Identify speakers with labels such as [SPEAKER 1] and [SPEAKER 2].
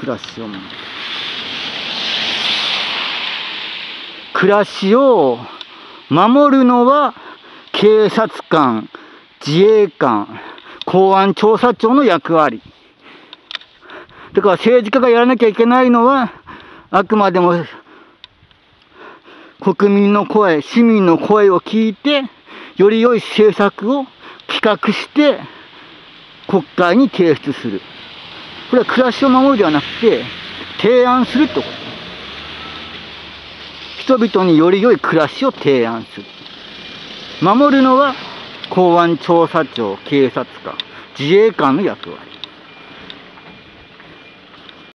[SPEAKER 1] 暮らしを守る。暮らしを守るのは警察官、自衛官、公安調査庁の役割。だから政治家がやらなきゃいけないのは、あくまでも国民の声、市民の声を聞いて、より良い政策を企画して国会に提出する。これは暮らしを守るではなくて、提案するってこと。人々により良い暮らしを提案する。守るのは公安調査庁、警察官、自衛官の役割。